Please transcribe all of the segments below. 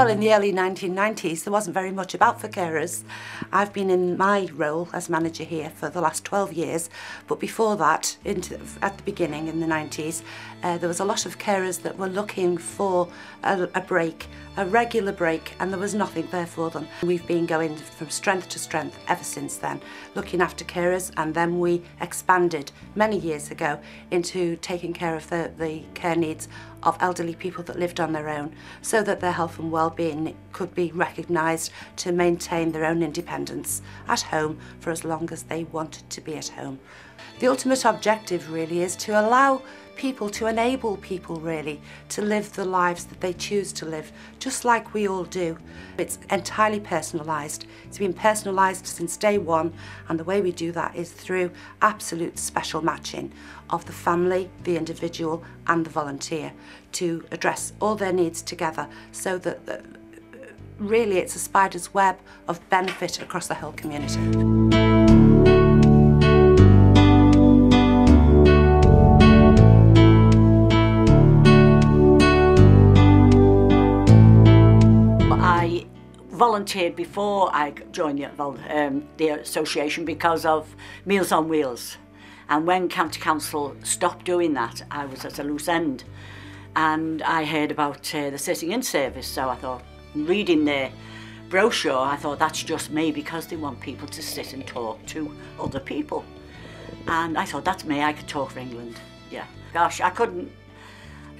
Well, in mm. the early 1990s, there wasn't very much about for carers. I've been in my role as manager here for the last 12 years, but before that, into, at the beginning in the 90s, uh, there was a lot of carers that were looking for a, a break, a regular break, and there was nothing there for them. We've been going from strength to strength ever since then, looking after carers, and then we expanded many years ago into taking care of the, the care needs of elderly people that lived on their own so that their health and well-being could be recognised to maintain their own independence at home for as long as they wanted to be at home. The ultimate objective really is to allow people, to enable people really to live the lives that they choose to live, just like we all do. It's entirely personalised. It's been personalised since day one and the way we do that is through absolute special matching of the family, the individual and the volunteer to address all their needs together so that uh, really it's a spider's web of benefit across the whole community. volunteered before I joined the, um, the association because of Meals on Wheels. And when County Council stopped doing that, I was at a loose end. And I heard about uh, the sitting in service, so I thought, reading their brochure, I thought that's just me because they want people to sit and talk to other people. And I thought, that's me, I could talk for England. Yeah. Gosh, I couldn't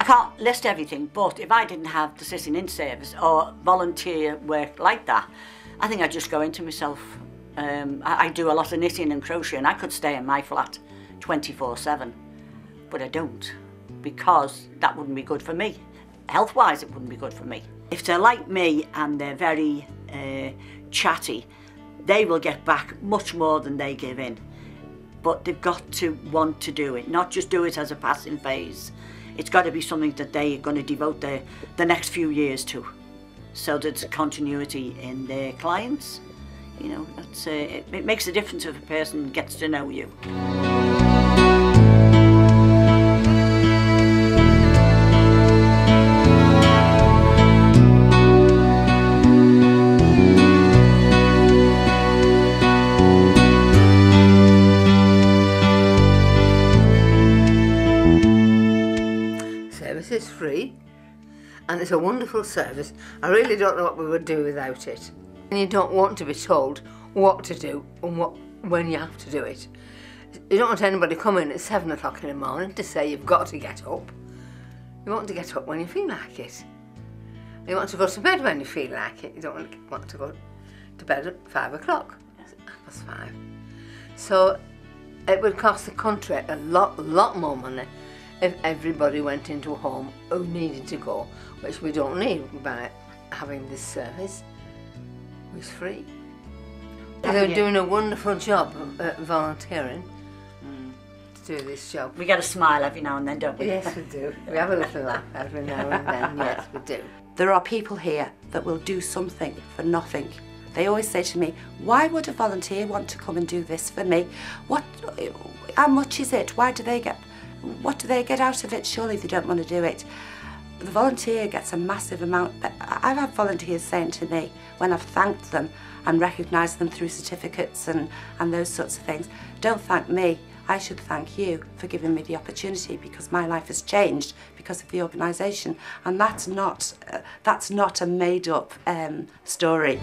I can't list everything, but if I didn't have the sitting in service or volunteer work like that, I think I'd just go into myself. Um, I, I do a lot of knitting and crocheting. I could stay in my flat 24-7, but I don't because that wouldn't be good for me. Health-wise, it wouldn't be good for me. If they're like me and they're very uh, chatty, they will get back much more than they give in. But they've got to want to do it, not just do it as a passing phase it's got to be something that they're going to devote the, the next few years to. So there's continuity in their clients. You know, that's, uh, it, it makes a difference if a person gets to know you. Is free and it's a wonderful service. I really don't know what we would do without it. And you don't want to be told what to do and what when you have to do it. You don't want anybody coming at seven o'clock in the morning to say you've got to get up. You want to get up when you feel like it. You want to go to bed when you feel like it. You don't want to go to bed at five o'clock. That's five. So it would cost the country a lot, lot more money if everybody went into a home who needed to go, which we don't need by having this service, was free. They're doing a wonderful job at volunteering mm. to do this job. We get a smile every now and then, don't we? Yes, we do. We have a little laugh every now and then, yes, we do. There are people here that will do something for nothing. They always say to me, why would a volunteer want to come and do this for me? What, how much is it? Why do they get what do they get out of it? Surely they don't want to do it. The volunteer gets a massive amount. I've had volunteers saying to me when I've thanked them and recognised them through certificates and, and those sorts of things, don't thank me, I should thank you for giving me the opportunity because my life has changed because of the organisation and that's not, uh, that's not a made up um, story.